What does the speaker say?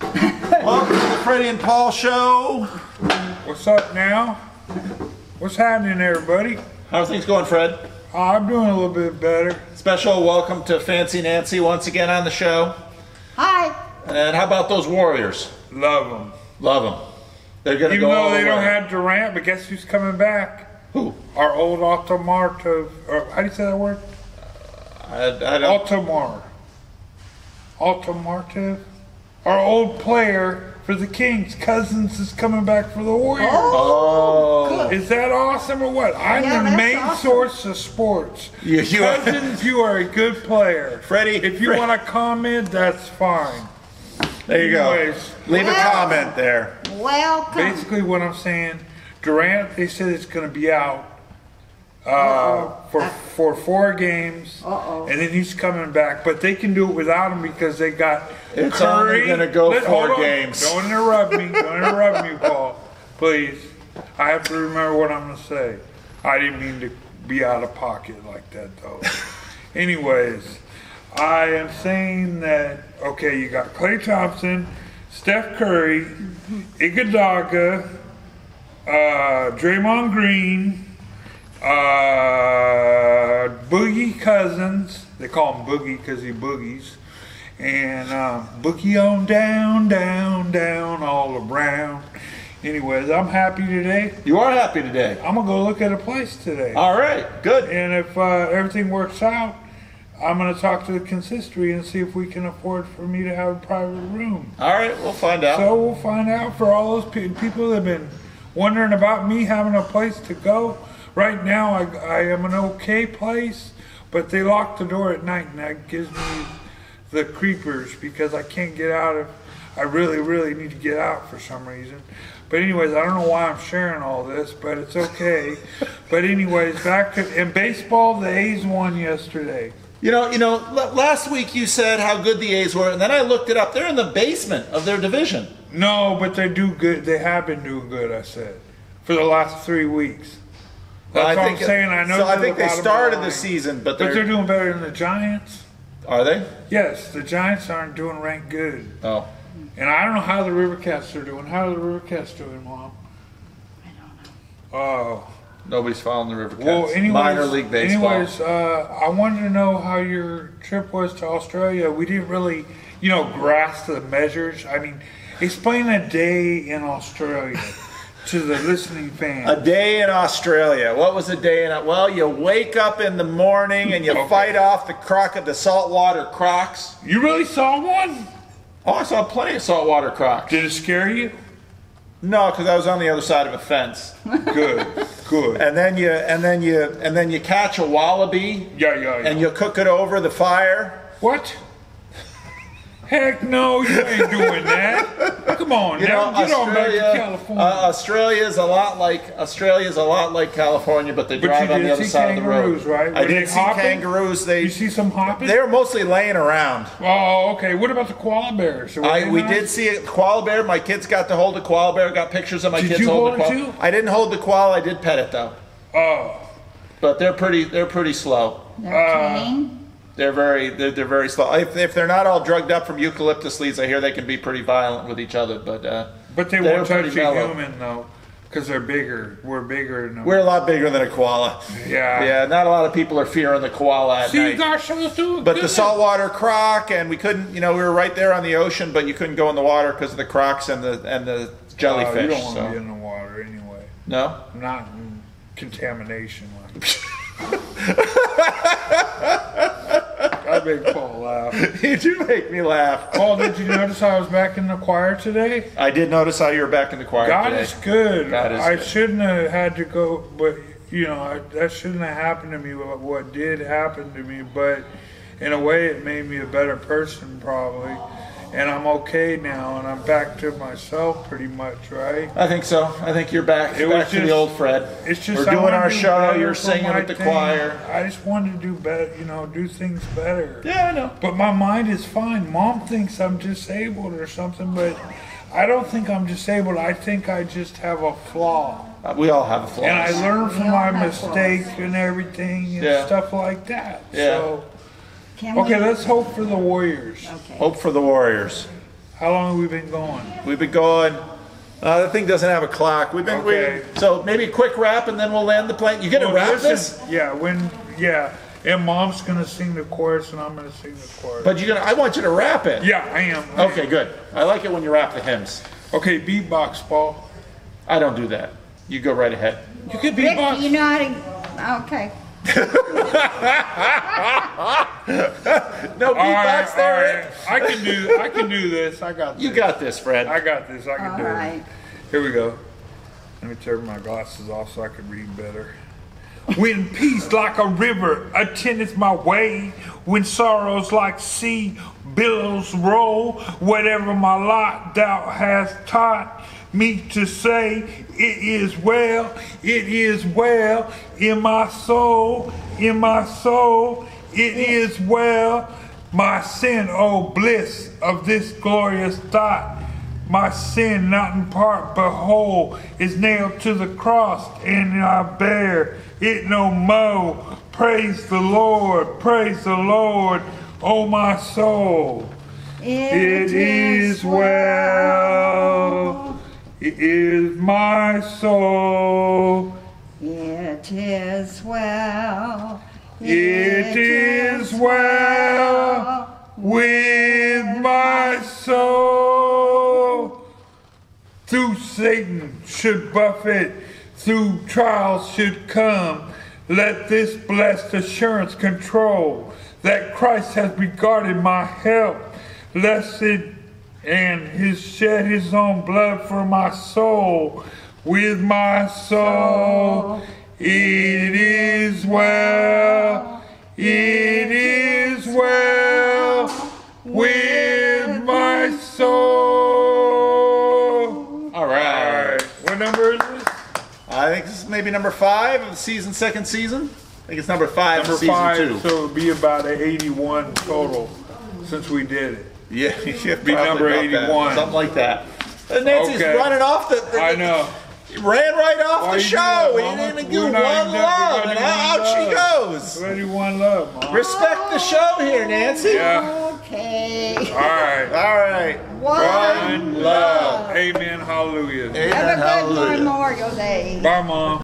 Welcome to the Freddie and Paul Show. What's up now? What's happening, everybody? How are things going, Fred? Oh, I'm doing a little bit better. Special welcome to Fancy Nancy once again on the show. Hi. And how about those Warriors? Love them. Love them. They're gonna Even go all though the they don't way. have Durant, but guess who's coming back? Who? Our old Altamarto, or how do you say that word? I, I don't. Altamar. Altamarto? Our old player for the Kings, Cousins, is coming back for the Warriors. Oh, oh. Is that awesome or what? I'm Yeah, the that's main awesome. source of sports. You- you are- Cousins, you are a good player. Freddie, If you Fred- want to comment, that's fine. there you Anyways. go. Leave a Well- comment there. Welcome. Basically, what I'm saying, Durant, they said it's going to be out uh, for for four games, Uh-oh. and then he's coming back. But they can do it without him because they got It's Curry. only gonna go Let- four games. Don't interrupt me. Don't interrupt me, Paul. Please. I have to remember what I'm going to say. I didn't mean to be out of pocket like that, though. Anyways, I am saying that okay, you got Klay Thompson, Steph Curry, Iguodala, uh, Draymond Green, uh, Boogie Cousins. They call him Boogie because he boogies. And um, Boogie on down, down, down, all around. Anyways, I'm happy today. You are happy today. I'm gonna go look at a place today. All right, good. And if uh, everything works out, I'm gonna talk to the consistory and see if we can afford for me to have a private room. All right, we'll find out. So we'll find out for all those pe- people that have been wondering about me having a place to go. Right now, I, I am an okay place, but they lock the door at night, and that gives me the creepers because I can't get out if I really, really need to get out for some reason. But anyways, I don't know why I'm sharing all this, but it's okay. but anyways, back to in baseball, the A's won yesterday. You know, you know. l- Last week you said how good the A's were, and then I looked it up. They're in the basement of their division. No, but they do good. They have been doing good. I said for the last three weeks. That's I what think I'm saying. I know. So I they're think the they bottom started line. the season, but but they're they're, doing better than the Giants. are they? Yes, the Giants aren't doing rank good, Oh, and I don't know how the River Cats are doing. How are the River Cats doing, Mom? I don't know. Oh, nobody's following the River Cats. well. Anyways, Minor league baseball. anyways, uh, I wanted to know how your trip was to Australia. We didn't really, you know, grasp the measures. I mean, explain a day in Australia to the listening fans. A day in Australia. What was a day in? Well, you wake up in the morning and you Okay. fight off the croc of the saltwater crocs. You really saw one? Oh, I saw plenty of saltwater crocs. Did it scare you? No, because I was on the other side of a fence. Good, good. And then you and then you and then you catch a wallaby Yeah, yeah, yeah. and you cook it over the fire. what? Heck no, you ain't doing that. Come on, You know, now get on back to Australia, California. uh, Australia is a lot like Australia is a lot like California, but they But drive you on the other side of the road. kangaroos, right? I did see hopping? kangaroos. They you see some hopping? They were mostly laying around. Oh, okay. What about the koala bears? I, we nice? did see a koala bear. My kids got to hold a koala bear. Got pictures of my did kids holding hold koala. Too? I didn't hold the koala. I did pet it though. Oh, But they're pretty. They're pretty slow. They're Uh, tame. They're very. They're, they're very slow. If, if they're not all drugged up from eucalyptus leaves, I hear they can be pretty violent with each other. But uh, but they won't touch a mellow. human though, because they're bigger. We're bigger than we're a lot bigger than a koala. yeah. Yeah, not a lot of people are fearing the koala at See, night. gosh, doing But the saltwater croc, and we couldn't, you know, we were right there on the ocean, but you couldn't go in the water because of the crocs and the and the jellyfish. you don't want to so. be in the water anyway. No, Not in contamination. Like. I make Paul laugh. you do make me laugh. Paul, did you notice I was back in the choir today? I did notice how you were back in the choir God today. is good. God is I good. shouldn't have had to go, but you know I, that shouldn't have happened to me. What, what did happen to me, but in a way, it made me a better person probably. And I'm okay now, and I'm back to myself pretty much, right? I think so. I think you're back, It was back to the old Fred. It's just we're doing our do show. You're singing my with the thing. choir. I just wanted to do better, you know, do things better. Yeah, I know. But my mind is fine. Mom thinks I'm disabled or something, but I don't think I'm disabled. I think I just have a flaw. Uh, We all have flaws. And I learn from my have mistakes and everything and Yeah. stuff like that. Yeah. So, Can okay, we? let's hope for the Warriors. Okay. Hope for the Warriors. How long have we been going? We've been going. Uh, the thing doesn't have a clock. We've been. Okay. We, so maybe a quick wrap and then we'll land the plane. You gonna Well, wrap listen, this? Yeah, when yeah, and mom's gonna sing the chorus and I'm gonna sing the chorus. But you're gonna. I want you to wrap it. yeah, I am. Okay, good. I like it when you wrap the hymns. Okay, beatbox, Paul. I don't do that. You go right ahead. You can Rick, beatbox. you know how to, okay. No all right, beatbox all there. right. I can do. I can do this. I got. This. You got this, Fred. I got this. I can All do right. it. Here we go. Let me turn my glasses off so I can read better. When peace like a river attendeth my way, when sorrows like sea billows roll, whatever my lot thou hast taught me to say, it is well, it is well in my soul, in my soul, it is well. My sin, oh bliss of this glorious thought. My sin, not in part but whole, is nailed to the cross, and I bear it no more. Praise the Lord, praise the Lord, oh my soul. It is well, it is my soul. It is well. It is well with my soul. Through Satan should buffet, through trials should come. Let this blessed assurance control that Christ has regarded my help, lest it and his shed his own blood for my soul. With my soul, it is well, it is well with my soul. All right. What number is this? I think this is maybe number five of the season, second season. I think it's number five Number of season five, two. so it'll be about an 81 total since we did it. Yeah, yeah Be number about that. 81. something like that. And Nancy's Okay. running off the. the- I know. Ran right off Why the you do show. that, We Mama? didn't even do We're one not even done- love, we're and not out even she done. goes. 21 love, Mom. Respect the show here, Nancy. Yeah. Okay. Alright. All right. One One love. Amen. Hallelujah. Amen. Have a good Hallelujah. Memorial Day. Bye, Mom.